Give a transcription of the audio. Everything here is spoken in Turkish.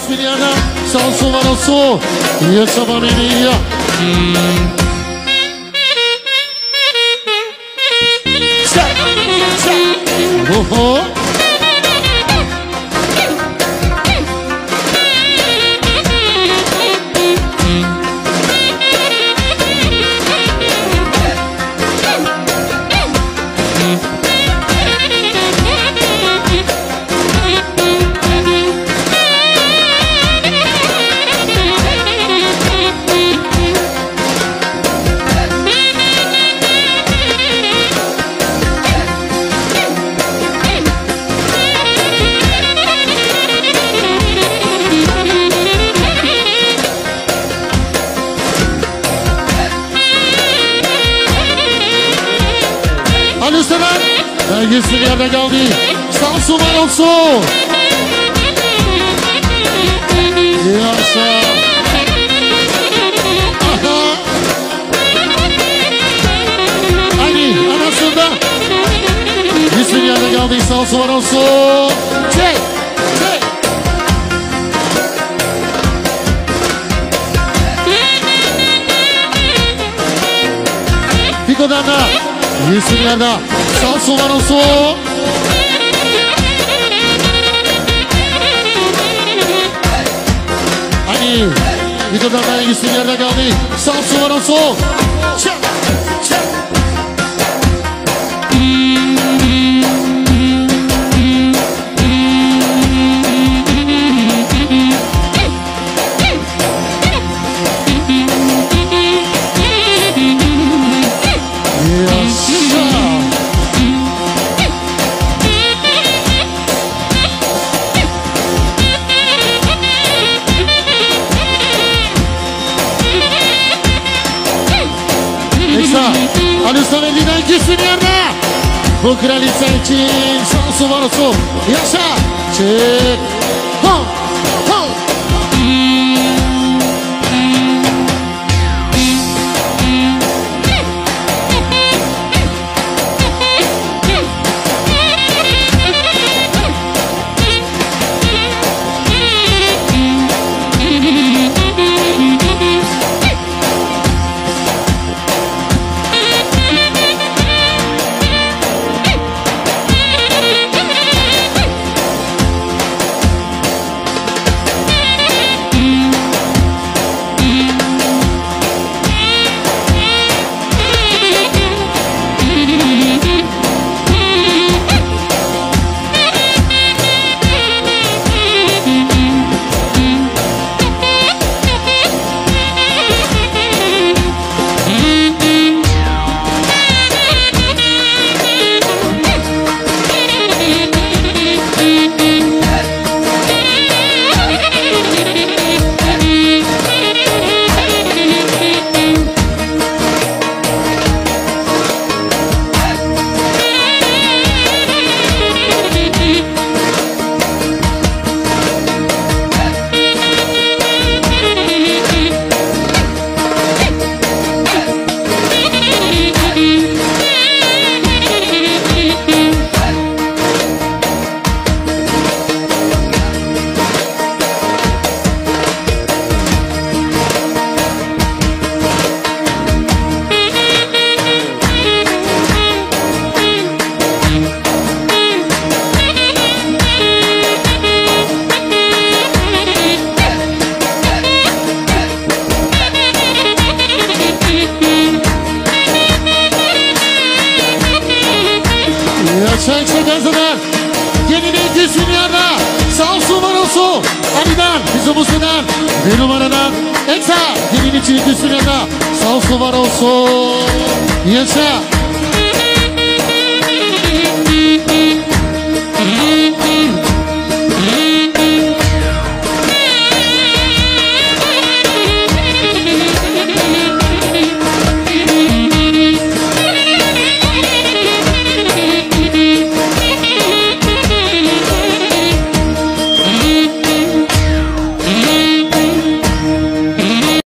ismi yerden Sağ olsun var olsun Yaşa bana Bir yerde kaldı Sağ olsun var olsun Yaşa Aha anasında bir yerde kaldı Sağ olsun var olsun Çek Çek. Fiko'dan da İsimlerde sağ olsun var olsun Hani Fiko'dan da isimlerde kaldı Sağ olsun var olsun Çek Çek Alistan elinden gitsin yerde Bu kraliçe için şansı var olsun Yaşa. Çık olsun Ali'den Musu'dan Bir numaradan Eksa Gelin için gitsin yerde Sağ olsun var olsun. Yaşa